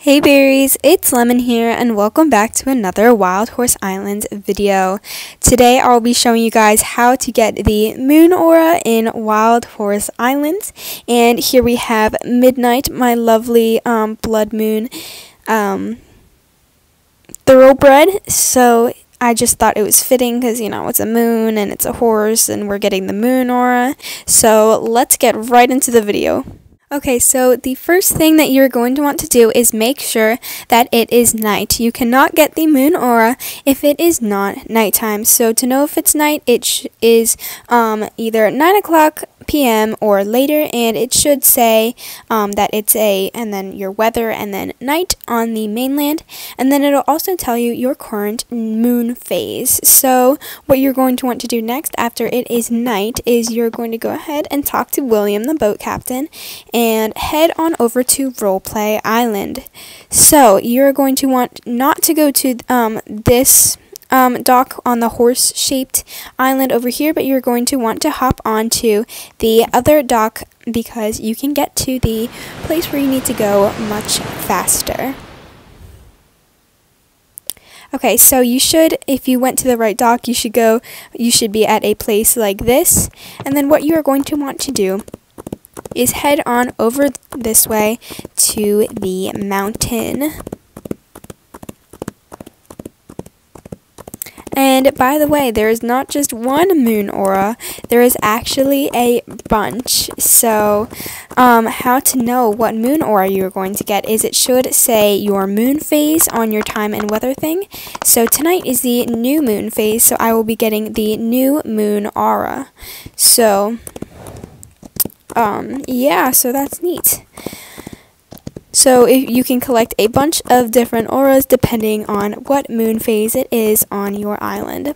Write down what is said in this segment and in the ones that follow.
Hey berries, it's Lemon here and welcome back to another Wild Horse Island video. Today I'll be showing you guys how to get the moon aura in Wild Horse Islands and here we have Midnight, my lovely um, blood moon um, thoroughbred. So I just thought it was fitting because, you know, it's a moon and it's a horse and we're getting the moon aura. So let's get right into the video. Okay, so the first thing that you're going to want to do is make sure that it is night. You cannot get the moon aura if it is not nighttime. So to know if it's night, it is um, either 9 o'clock p.m. or later, and it should say um, that it's a, and then your weather, and then night on the mainland, and then it'll also tell you your current moon phase. So, what you're going to want to do next after it is night is you're going to go ahead and talk to William, the boat captain, and head on over to Roleplay Island. So, you're going to want not to go to um, this um, dock on the horse shaped island over here, but you're going to want to hop onto the other dock because you can get to the place where you need to go much faster. Okay, so you should, if you went to the right dock, you should go, you should be at a place like this. And then what you are going to want to do is head on over this way to the mountain. And by the way, there is not just one moon aura, there is actually a bunch. So, um, how to know what moon aura you're going to get is it should say your moon phase on your time and weather thing. So, tonight is the new moon phase, so I will be getting the new moon aura. So, um, yeah, so that's neat. So if you can collect a bunch of different auras depending on what moon phase it is on your island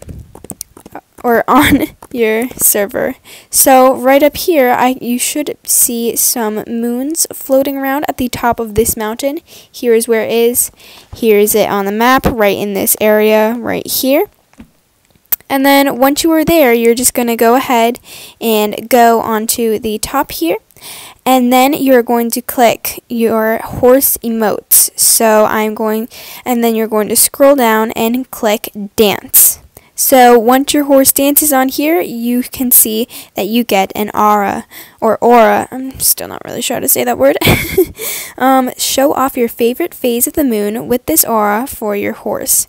uh, or on your server. So right up here, I you should see some moons floating around at the top of this mountain. Here is where it is. Here is it on the map, right in this area right here. And then once you are there, you're just going to go ahead and go onto the top here and then you're going to click your horse emotes. So I'm going, and then you're going to scroll down and click dance. So once your horse dances on here, you can see that you get an aura or aura. I'm still not really sure how to say that word. um, show off your favorite phase of the moon with this aura for your horse.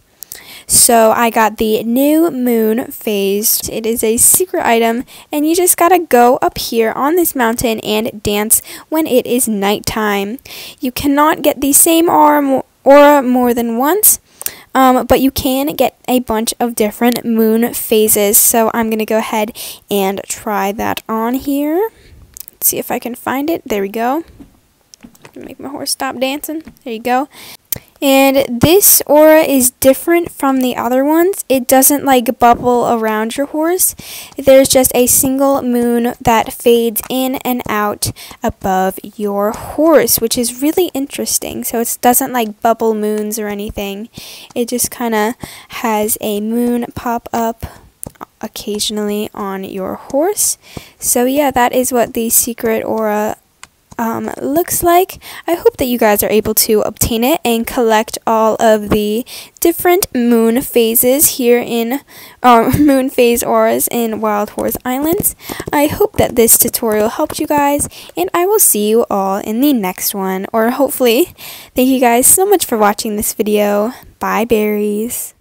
So I got the new moon phase. It is a secret item and you just gotta go up here on this mountain and dance when it is nighttime. You cannot get the same aura, aura more than once. Um, but you can get a bunch of different moon phases. So I'm going to go ahead and try that on here. Let's see if I can find it. There we go. Make my horse stop dancing. There you go. And this aura is different from the other ones. It doesn't like bubble around your horse. There's just a single moon that fades in and out above your horse, which is really interesting. So it doesn't like bubble moons or anything. It just kind of has a moon pop up occasionally on your horse. So yeah, that is what the secret aura um, looks like. I hope that you guys are able to obtain it and collect all of the different moon phases here in uh, moon phase auras in Wild Horse Islands. I hope that this tutorial helped you guys and I will see you all in the next one or hopefully. Thank you guys so much for watching this video. Bye berries.